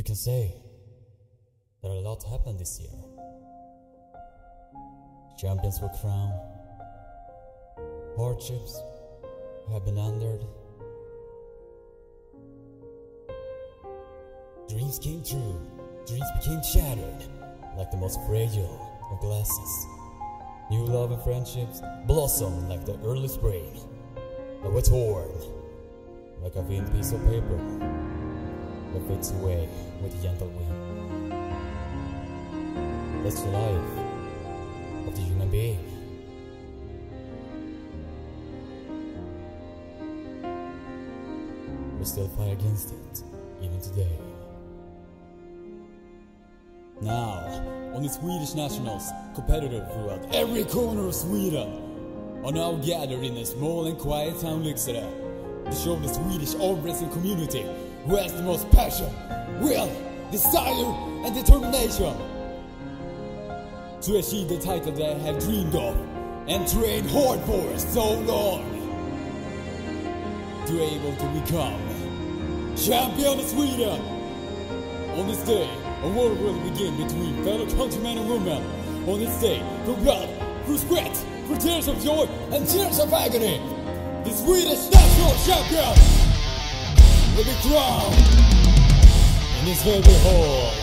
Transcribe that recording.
You can say that a lot happened this year. Champions were crowned, hardships have been endured, dreams came true, dreams became shattered. Like the most fragile of glasses. New love and friendships blossomed like the early spring, but were torn. Like a thin piece of paper that fades away with a gentle wind. That's the life of the human being. We still fight against it, even today. Now, only Swedish nationals, competitors throughout every corner of Sweden, are now gathered in a small and quiet town Lycksele to show the Swedish wrestling community who has the most passion, will, desire, and determination to achieve the title that I have dreamed of and trained hard for so long. To able to become champion of Sweden. On this day, a war will begin between fellow countrymen and women. On this day, for blood, for sweat, for tears of joy and tears of agony, the Swedish national champion crowned in this very hall.